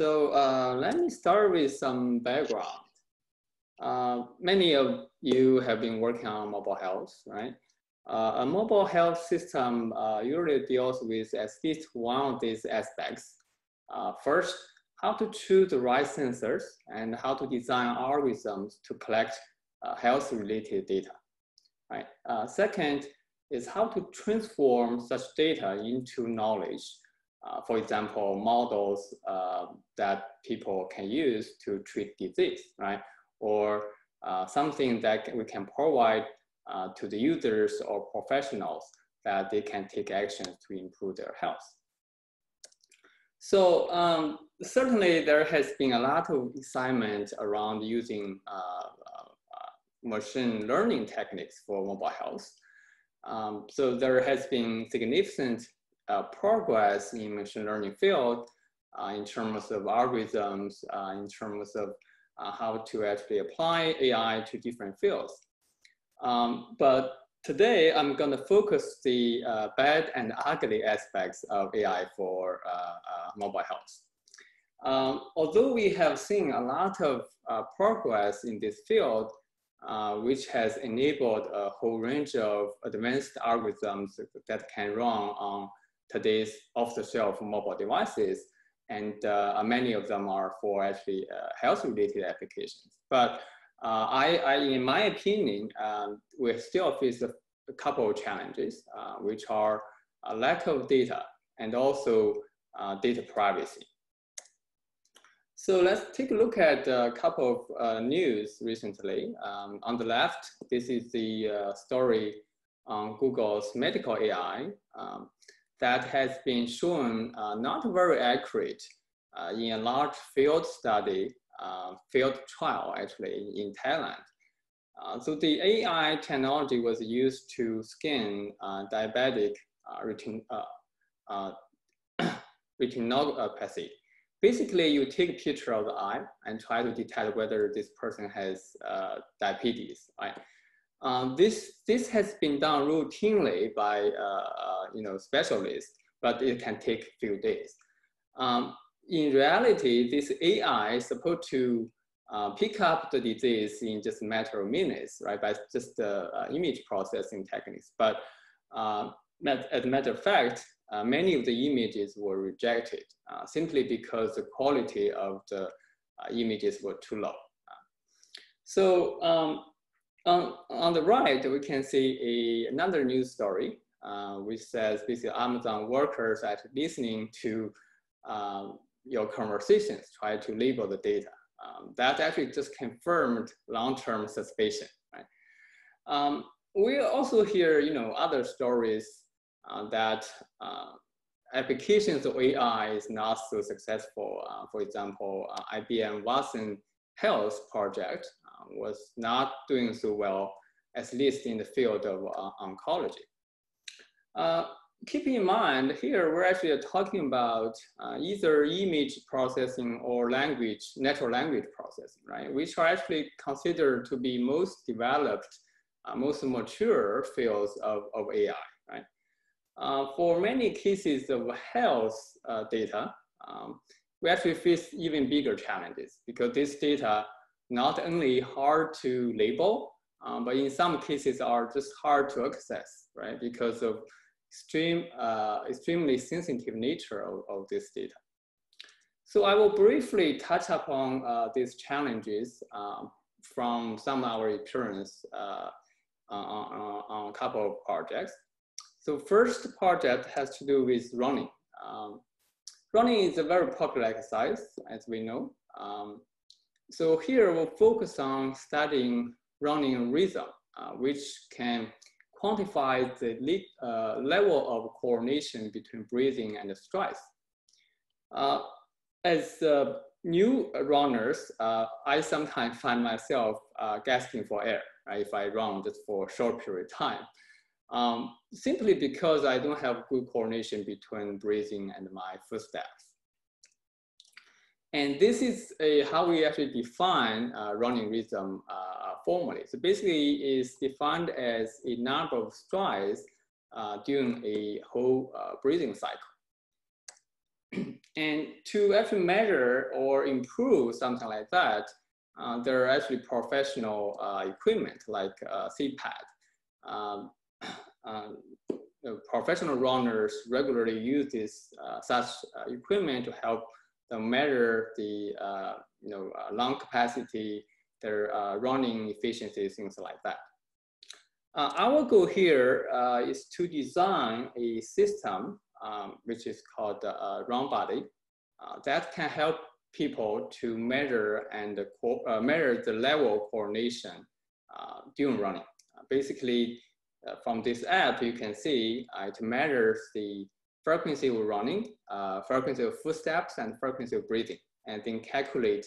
So uh, let me start with some background. Uh, many of you have been working on mobile health, right? Uh, a mobile health system uh, usually deals with at least one of these aspects. Uh, first, how to choose the right sensors and how to design algorithms to collect uh, health-related data. Right. Second is how to transform such data into knowledge. Uh, for example, models that people can use to treat disease, right? Or something that we can provide uh, to the users or professionals that they can take actions to improve their health. So um, certainly there has been a lot of excitement around using uh, uh, machine learning techniques for mobile health. Um, so there has been significant uh, progress in machine learning field uh, in terms of algorithms, uh, in terms of how to actually apply AI to different fields. Um, but today I'm going to focus the uh, bad and ugly aspects of AI for uh, uh, mobile health. Um, although we have seen a lot of uh, progress in this field, uh, which has enabled a whole range of advanced algorithms that can run on today's off-the-shelf mobile devices, and uh, many of them are for actually health-related applications. But uh, I, I, in my opinion, um, we still face a, a couple of challenges, uh, which are a lack of data and also uh, data privacy. So let's take a look at a couple of uh, news recently. Um, on the left, this is the uh, story on Google's medical AI um, that has been shown uh, not very accurate in a large field study uh, field trial actually in Thailand. Uh, so the AI technology was used to scan uh, diabetic retin retinopathy. Basically, you take a picture of the eye and try to detect whether this person has diabetes, right? Um, this this has been done routinely by uh, uh, you know specialists, but it can take a few days. Um, in reality, this AI is supposed to uh, pick up the disease in just a matter of minutes, right, by just the uh, image processing techniques. But uh, as a matter of fact, uh, many of the images were rejected uh, simply because the quality of the uh, images were too low. so um, on, on the right, we can see a, another news story, which says basically Amazon workers are listening to um, your conversations, try to label the data. Um, that actually just confirmed long-term suspicion, right? Um, we also hear, you know, other stories uh, that uh, applications of AI is not so successful. Uh, for example, uh, IBM Watson Health project uh, was not doing so well, at least in the field of uh, oncology keep in mind here, we're actually talking about uh, either image processing or language, natural language processing, right? Which are actually considered to be most developed, uh, most mature fields of, of AI, right? Uh, for many cases of health uh, data, um, we actually face even bigger challenges because this data not only hard to label, um, but in some cases are just hard to access, right? Because of extreme, uh, extremely sensitive nature of, of this data. So I will briefly touch upon uh, these challenges um, from some of our experience uh, on, on, a couple of projects. So first project has to do with running. Um, running is a very popular exercise, as we know. Um, so here we'll focus on studying running rhythm, uh, which can quantify the uh, level of coordination between breathing and stress. Uh, as uh, new runners, uh, I sometimes find myself uh, gasping for air right, if I run just for a short period of time. Um, simply because I don't have good coordination between breathing and my footsteps. And this is a, how we actually define uh, running rhythm uh, formally. So basically it's defined as a number of strides uh, during a whole uh, breathing cycle. and to actually measure or improve something like that, uh, there are actually professional uh, equipment like uh, CPAD. Um, professional runners regularly use this uh, such uh, equipment to help measure the you know lung capacity, their running efficiency, things like that. Uh, our goal here uh, is to design a system um, which is called uh, Buddy uh, that can help people to measure and uh, measure the level of coordination uh, during running. basically, from this app, you can see it measures the frequency of running, frequency of footsteps, and frequency of breathing, and then calculate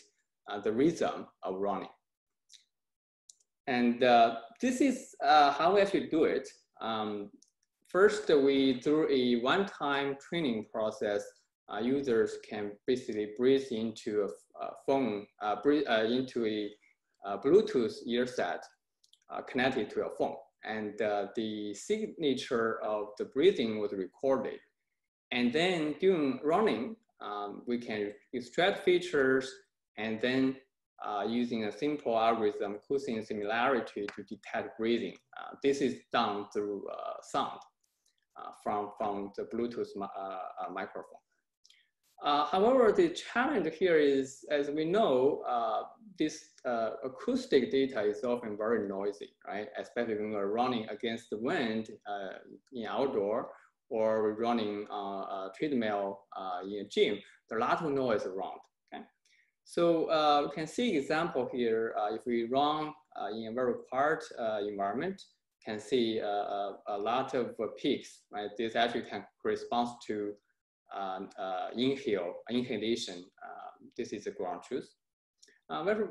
the rhythm of running. And uh, this is uh, how we actually do it. Um, first, we through a one-time training process, uh, users can basically breathe into a, a phone, uh, breathe uh, into a, a, Bluetooth earset uh, connected to a phone. And the signature of the breathing was recorded. And then during running, um, we can extract features and then uh, using a simple algorithm, cosine similarity to detect breathing. Uh, this is done through uh, sound uh, from, from the Bluetooth uh, uh, microphone. however, the challenge here is, as we know, this acoustic data is often very noisy, right? Especially when we're running against the wind in outdoor or running on a treadmill in a gym, lot of noise around. So uh, we can see example here, uh, if we run uh, in a very quiet uh, environment, can see uh, a, a, lot of peaks, right? This actually can correspond to um, inhale, inhalation. Um, this is the ground truth. very,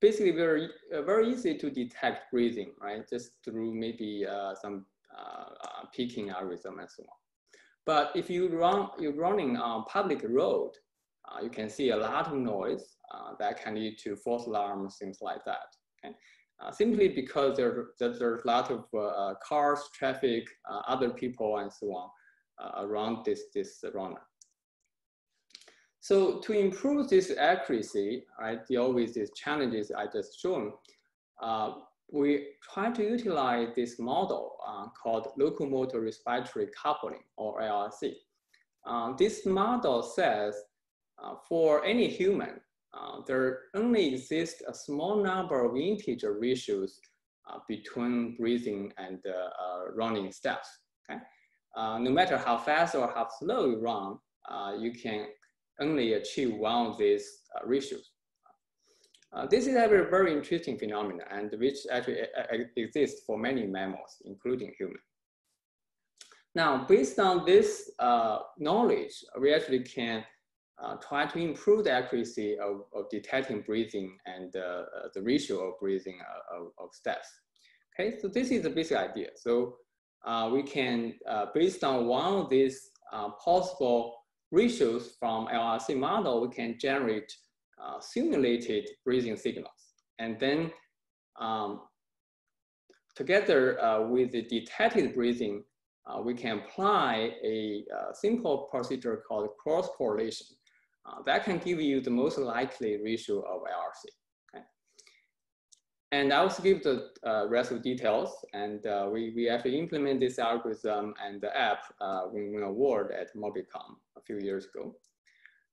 basically very, very easy to detect breathing, right? Just through maybe some peaking algorithm and so on. But if you run, you're running on public road, uh, you can see a lot of noise uh, that can lead to false alarms, things like that. Okay? Uh, simply because there, there's a lot of cars, traffic, other people, and so on around this, this runner. So to improve this accuracy, right, deal with these challenges I just shown, uh, we try to utilize this model uh, called locomotor respiratory coupling or LRC. Uh, this model says uh, for any human, uh, there only exists a small number of integer ratios uh, between breathing and running steps. Okay? no matter how fast or how slow you run, you can only achieve one of these ratios. Uh, this is a very, very interesting phenomenon and which actually exists for many mammals, including human. Now, based on this uh, knowledge, we actually can uh, try to improve the accuracy of, of detecting breathing and uh, uh the ratio of breathing of, of, steps. Okay, so this is the basic idea. So we can, based on one of these possible ratios from LRC model, we can generate simulated breathing signals. And then um, together with the detected breathing, uh, we can apply a uh, simple procedure called cross correlation. Uh, that can give you the most likely ratio of LRC. And I will skip the uh, rest of details. And uh, we, we actually implement this algorithm and the app uh, when we award at Mobicom a few years ago.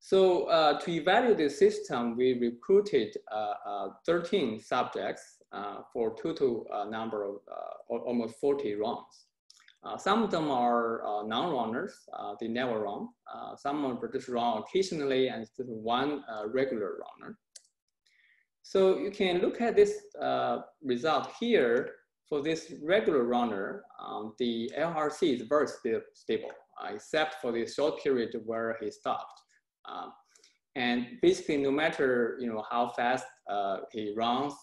So uh, to evaluate the system, we recruited uh, 13 subjects for total number of almost 40 runs. Uh, some of them are uh, non-runners, uh, they never run. Uh, some are just run occasionally and just one uh, regular runner. So you can look at this uh, result here. For this regular runner, um, the LRC is very st stable, except for the short period where he stopped. Um, and basically, no matter you know how fast he runs,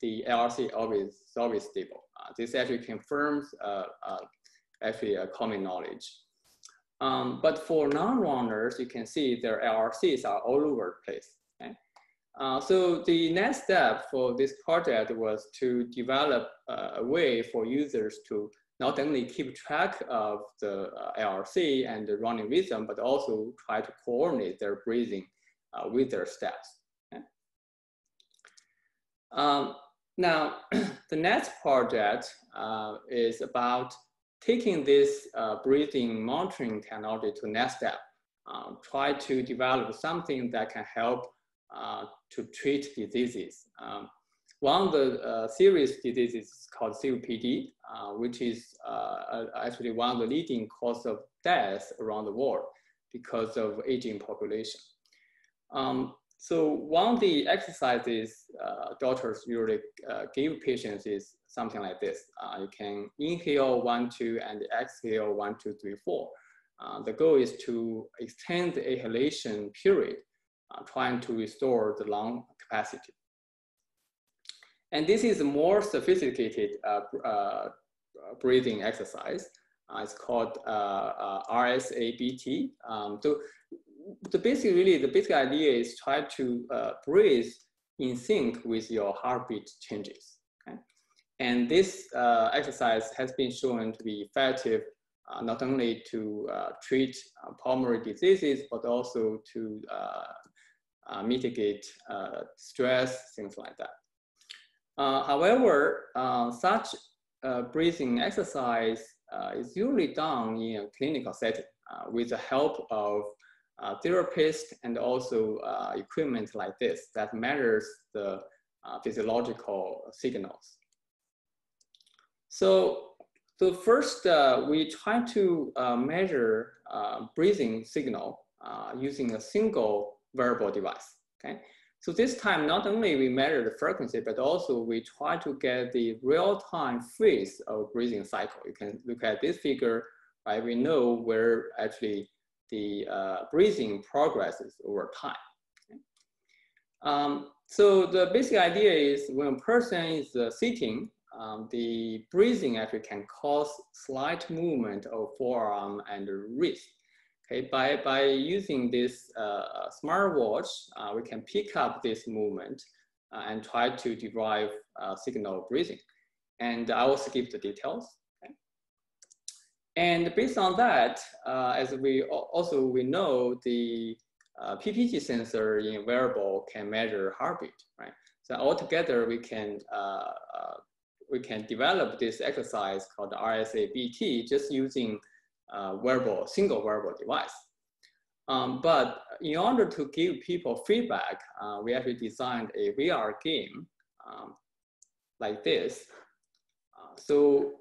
the LRC always is always stable. Uh, this actually confirms uh, uh, actually a common knowledge. Um, but for non-runners, you can see their LRCs are all over the place. Okay? Uh, so the next step for this project was to develop uh, a way for users to not only keep track of the uh, LRC and the running rhythm, but also try to coordinate their breathing uh, with their steps. Um, now, the next project uh, is about taking this uh, breathing monitoring technology to next step. Uh, try to develop something that can help uh, to treat diseases. Um, one of the uh, serious diseases is called COPD, uh, which is uh, actually one of the leading cause of death around the world because of aging population. Um, so one of the exercises uh, doctors usually uh, give patients is something like this. Uh, you can inhale one, two, and exhale one, two, three, four. the goal is to extend the inhalation period, trying to restore the lung capacity. And this is a more sophisticated uh, uh, breathing exercise. Uh, it's called RSABT. Um, so the basic, really, the basic idea is try to breathe in sync with your heartbeat changes. Okay? And this uh, exercise has been shown to be effective uh, not only to uh, treat pulmonary diseases, but also to mitigate stress, things like that. Uh, however, uh, such uh, breathing exercise is usually done in a clinical setting with the help of uh, therapists and also uh, equipment like this that measures the uh, physiological signals. So, so first we try to measure breathing signal using a single wearable device. Okay, so this time, not only we measure the frequency, but also we try to get the real-time phase of breathing cycle. You can look at this figure, right? We know where actually the uh, breathing progresses over time. Um, so the basic idea is when a person is uh, sitting, um, the breathing actually can cause slight movement of forearm and wrist. Okay, by, by using this uh, smartwatch, uh, we can pick up this movement uh, and try to derive uh, signal breathing. And I will skip the details. Okay. And based on that, uh, as we also we know, the uh, PPG sensor in wearable can measure heartbeat, right? So altogether, we can we can develop this exercise called RSABT just using uh, wearable, single wearable device. Um, but in order to give people feedback, uh, we actually designed a VR game um, like this. Uh, so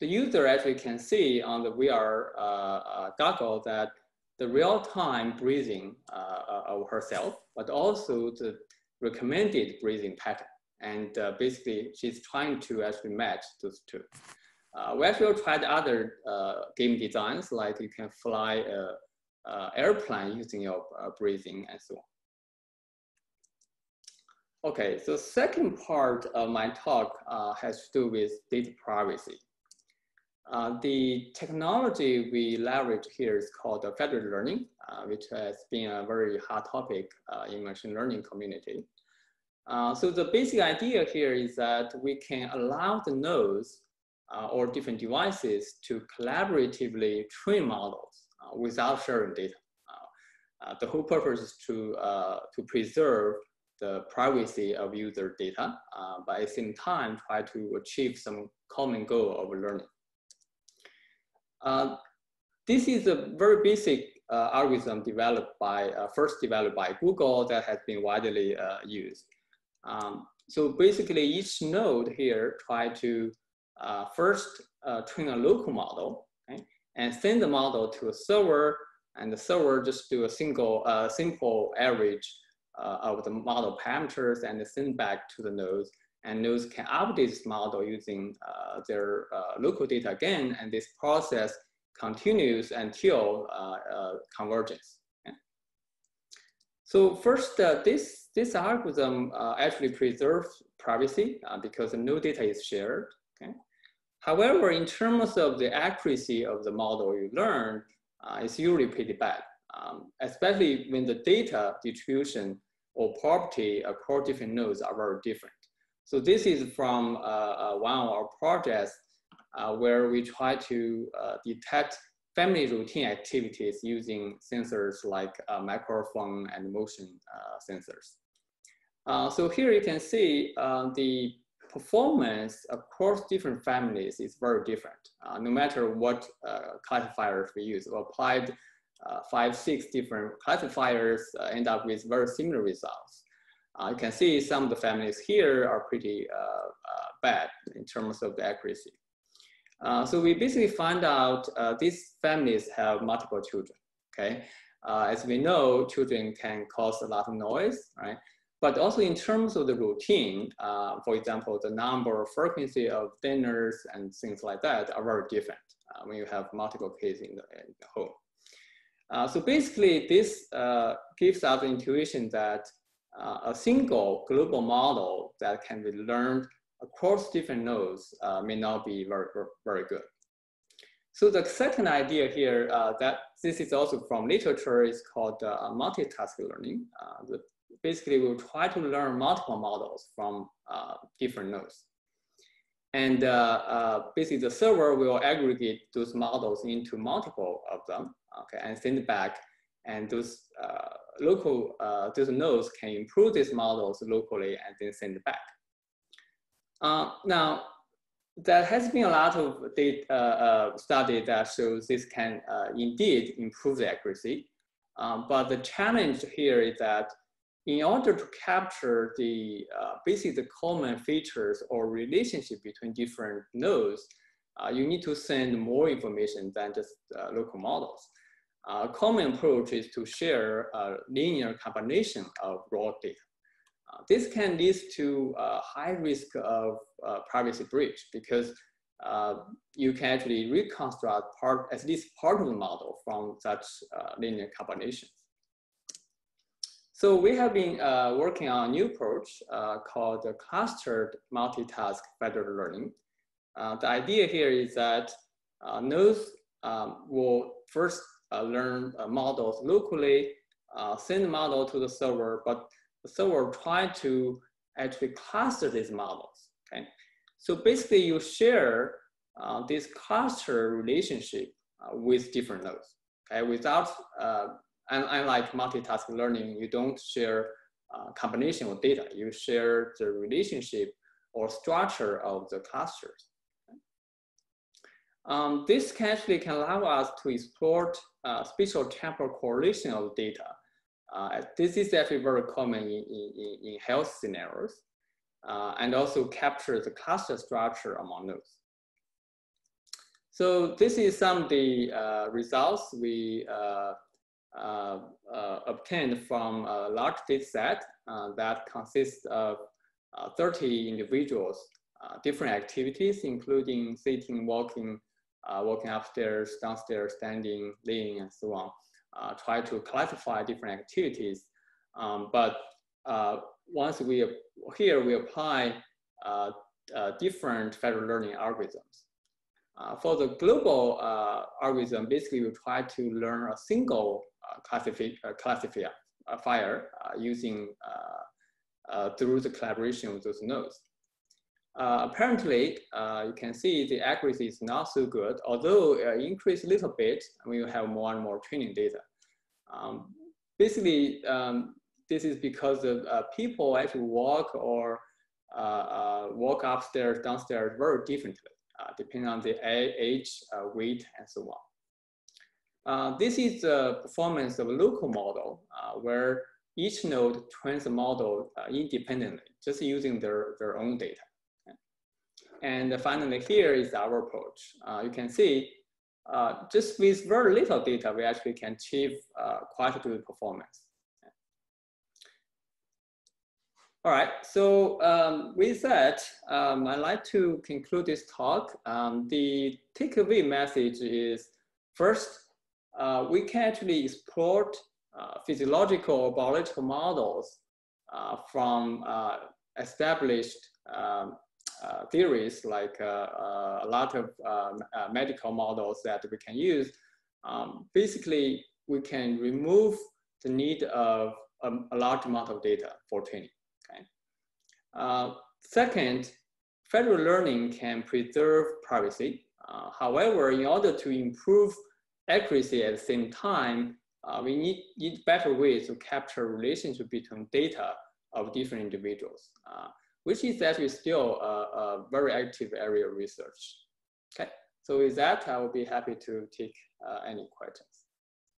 the user actually can see on the VR uh, uh, goggle that the real-time breathing uh, of herself, but also the recommended breathing pattern. And basically, she's trying to actually match those two. Uh, we actually tried other uh, game designs, like you can fly a, a airplane using your uh, breathing and so on. Okay, so second part of my talk uh, has to do with data privacy. Uh, the technology we leverage here is called federated learning, uh, which has been a very hot topic in machine learning community. so the basic idea here is that we can allow the nodes uh, or different devices to collaboratively train models uh, without sharing data. Uh, the whole purpose is to, to preserve the privacy of user data, but at the same time try to achieve some common goal of learning. this is a very basic uh, algorithm developed by, uh, first developed by Google that has been widely uh, used. Um, so basically each node here try to uh, first uh, train a local model okay, and send the model to a server and the server just do a single uh, simple average uh, of the model parameters and send back to the nodes and nodes can update this model using uh, their uh, local data again and this process continues until convergence. So first, this, this algorithm actually preserves privacy because no data is shared. Okay. However, in terms of the accuracy of the model you learn, uh, it's usually pretty bad, um, especially when the data distribution or property across different nodes are very different. So this is from uh, uh, one of our projects uh, where we try to uh, detect family routine activities using sensors like uh, microphone and motion sensors. So here you can see the performance across different families is very different. Uh, no matter what uh, classifiers we use, we applied uh, five, six different classifiers, end up with very similar results. you can see some of the families here are pretty bad in terms of the accuracy. Uh, so we basically find out uh, these families have multiple children, okay? Uh, as we know, children can cause a lot of noise, right? But also in terms of the routine, uh, for example, the number frequency of dinners and things like that are very different uh, when you have multiple kids in the, in the home. Uh, so basically, this gives us the intuition that a single global model that can be learned across different nodes uh, may not be very, very good. So the second idea here uh, that this is also from literature is called uh, multitask learning. Uh, the, basically, we'll try to learn multiple models from uh, different nodes. And uh, basically, the server will aggregate those models into multiple of them, okay, and send back. And those local, those nodes can improve these models locally and then send back. Uh, now, there has been a lot of data uh, uh, study that shows this can uh, indeed improve the accuracy. Um, but the challenge here is that in order to capture the uh, basically the common features or relationship between different nodes, uh, you need to send more information than just local models. A common approach is to share a linear combination of raw data. Uh, this can lead to a high risk of uh, privacy breach because uh, you can actually reconstruct part, at least part of the model from such linear combinations. So we have been uh, working on a new approach uh, called the clustered multitask federated learning. Uh, the idea here is that nodes um, will first learn models locally, send the model to the server, but so we're trying to actually cluster these models, okay? So basically you share uh, this cluster relationship uh, with different nodes, okay? Without, uh, and unlike multitask learning, you don't share uh, combination of data, you share the relationship or structure of the clusters. Um, this can actually can allow us to explore uh, spatial temporal correlation of data uh, this is actually very common in, in, in health scenarios uh, and also capture the cluster structure among nodes. So this is some of the uh, results we uh, obtained from a large data set that consists of 30 individuals, different activities, including sitting, walking, walking upstairs, downstairs, standing, laying, and so on uh, try to classify different activities. Um, but uh, once we, here we apply uh, uh different federated learning algorithms. Uh, for the global uh, algorithm, basically we try to learn a single classifi classifier using through the collaboration with those nodes. Uh, apparently, uh, you can see the accuracy is not so good, although it increase a little bit when you have more and more training data. Um, basically, um, this is because of, uh, people actually walk or uh, uh, walk upstairs, downstairs very differently, depending on the age, weight, and so on. This is the performance of a local model where each node trains the model independently, just using their, their own data. And finally, here is our approach. Uh, you can see uh, just with very little data, we actually can achieve uh, quite good performance. All right, so um, with that, um, I'd like to conclude this talk. Um, the takeaway message is first, uh, we can actually explore uh, physiological or biological models uh, from established um, uh, theories, like uh, uh, a lot of um, medical models that we can use, um, basically we can remove the need of um, a large amount of data for training. Okay. second, federated learning can preserve privacy. Uh, however, in order to improve accuracy at the same time, uh, we need, need better ways to capture relationship between data of different individuals, uh, which is actually still a, a, very active area of research. Okay, so with that, I will be happy to take uh, any questions.